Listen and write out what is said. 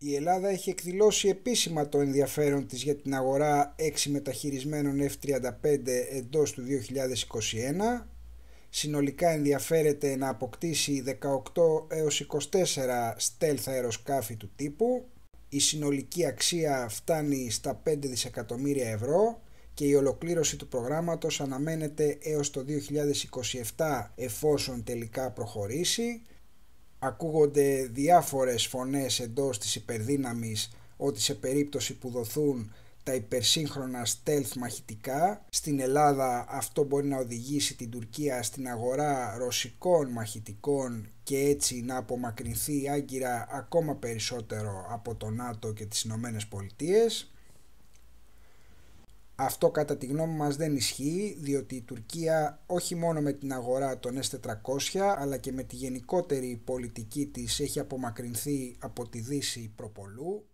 Η Ελλάδα έχει εκδηλώσει επίσημα το ενδιαφέρον της για την αγορά 6 μεταχειρισμένων F-35 εντός του 2021. Συνολικά ενδιαφέρεται να αποκτήσει 18 έως 24 stealth αεροσκάφη του τύπου. Η συνολική αξία φτάνει στα 5 δισεκατομμύρια ευρώ και η ολοκλήρωση του προγράμματος αναμένεται έως το 2027 εφόσον τελικά προχωρήσει ακούγονται διάφορες φωνές εντός της υπερδύναμης ότι σε περίπτωση που δοθούν τα υπερσύγχρονα stealth μαχητικά. Στην Ελλάδα αυτό μπορεί να οδηγήσει την Τουρκία στην αγορά ρωσικών μαχητικών και έτσι να απομακρυνθεί άγκυρα ακόμα περισσότερο από το ΝΑΤΟ και τις Ηνωμένες Πολιτείες αυτό κατά τη γνώμη μας δεν ισχύει διότι η Τουρκία όχι μόνο με την αγορά των S400 αλλά και με τη γενικότερη πολιτική της έχει απομακρυνθεί από τη Δύση προπολού.